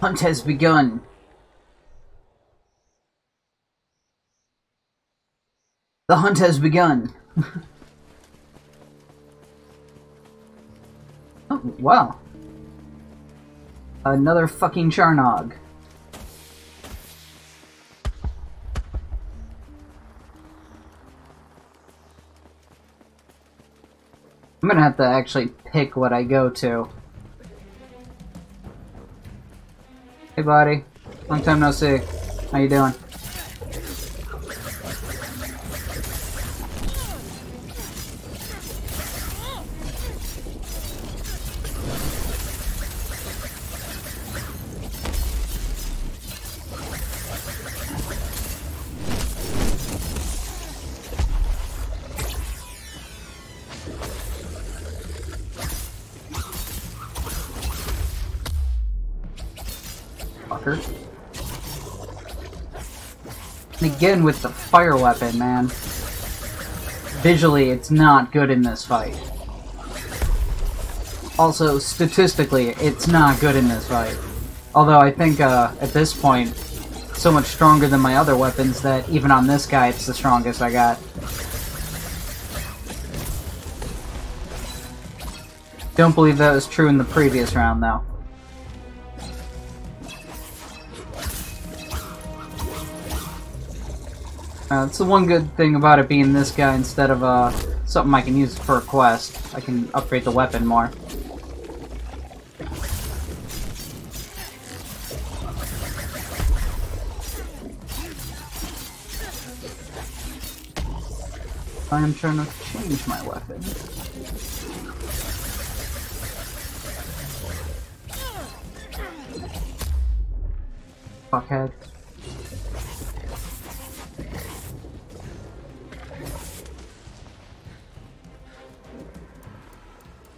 Hunt has begun. The hunt has begun. oh, wow. Another fucking Charrogg. I'm gonna have to actually pick what I go to. Buddy. Long time no see. How you doing? And again with the fire weapon, man. Visually, it's not good in this fight. Also, statistically, it's not good in this fight. Although I think, uh, at this point, so much stronger than my other weapons that even on this guy, it's the strongest I got. Don't believe that was true in the previous round, though. Uh, that's the one good thing about it being this guy instead of uh, something I can use for a quest. I can upgrade the weapon more. I am trying to change my weapon. Fuckhead.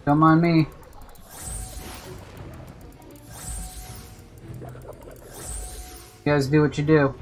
Don't mind me. You guys do what you do.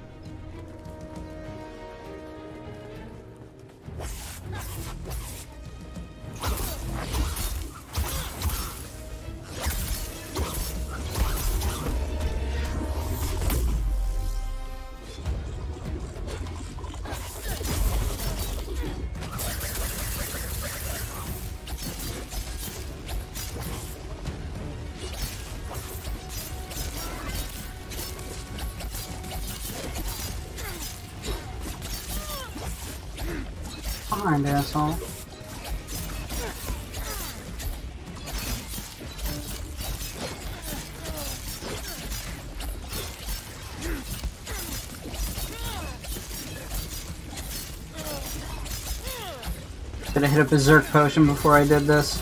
Fine, asshole. Did I hit a berserk potion before I did this?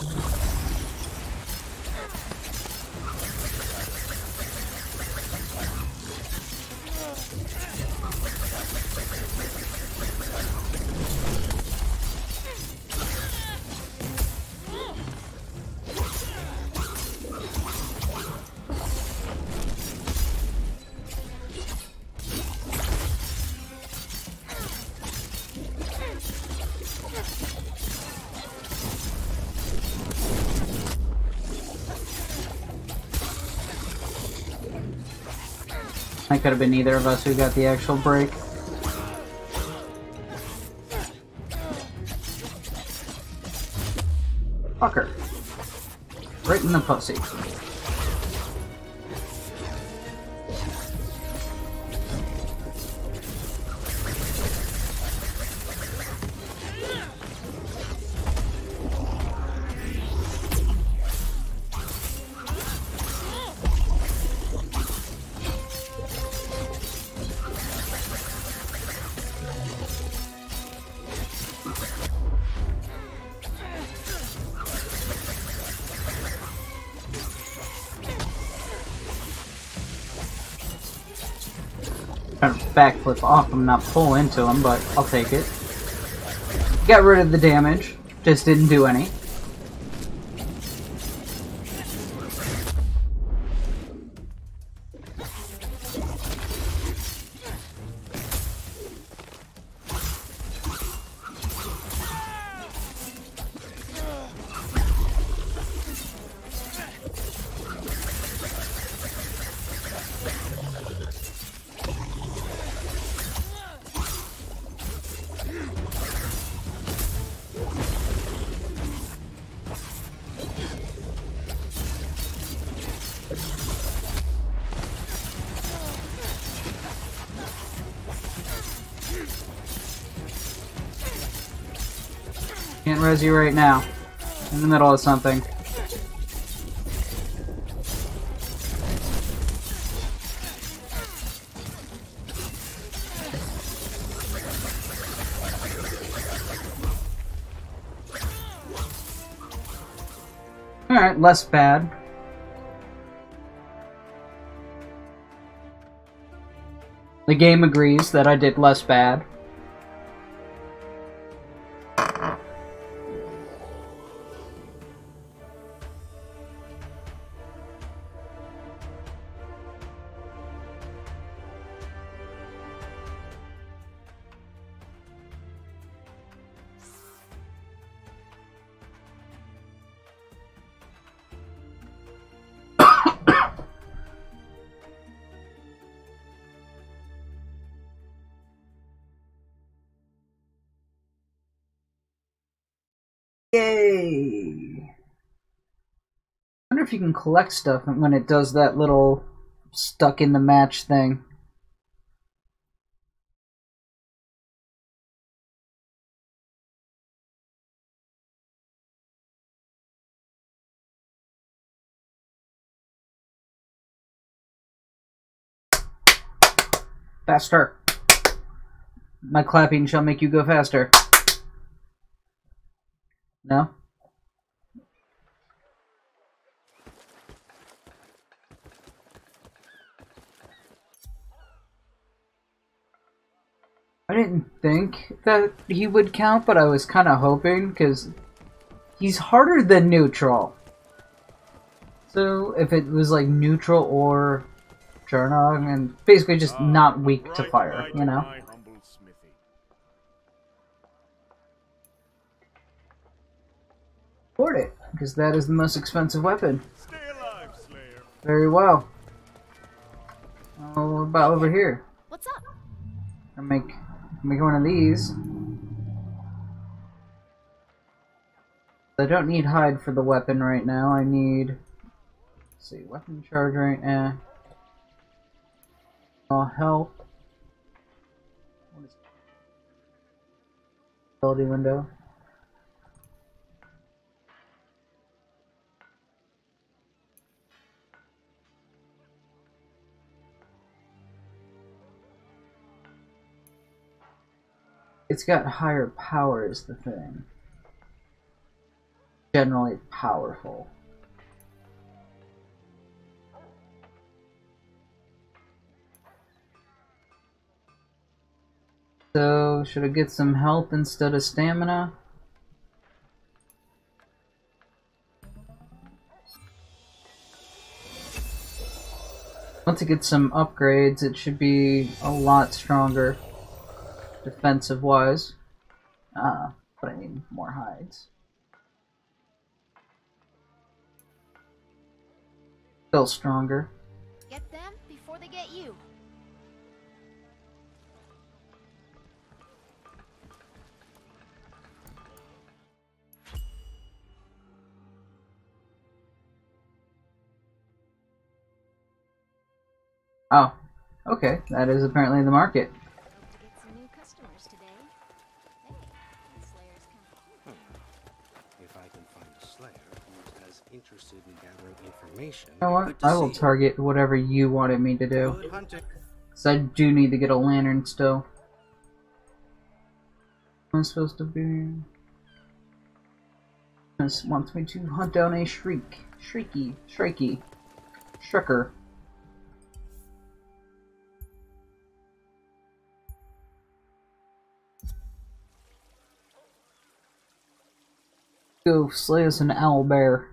Yes. That could have been either of us who got the actual break. Fucker. Right in the pussy. Backflip off him, not pull into him, but I'll take it. Got rid of the damage, just didn't do any. Can't res you right now. In the middle of something. Alright, less bad. The game agrees that I did less bad. Yay! I wonder if you can collect stuff when it does that little stuck in the match thing. Faster. My clapping shall make you go faster. No? I didn't think that he would count, but I was kind of hoping, because he's harder than neutral. So, if it was like neutral or Jernong, and basically just not weak to fire, you know? Because that is the most expensive weapon. Alive, Very well. Oh, what about over here? What's up? I make make one of these. I don't need hide for the weapon right now. I need see weapon charge right eh. now. I'll help. What is ability window? It's got higher power is the thing. Generally powerful. So, should I get some health instead of stamina? Once it gets some upgrades, it should be a lot stronger defensive wise. Uh, but I need more hides. Still stronger. Get them before they get you. Oh, okay. That is apparently the market. Interested in gathering information. You know what? I will target whatever you wanted me to do. Because I do need to get a lantern still. I'm supposed to be... This wants me to hunt down a shriek. Shrieky. Shrieky. Shriker. Go slay us an owl bear.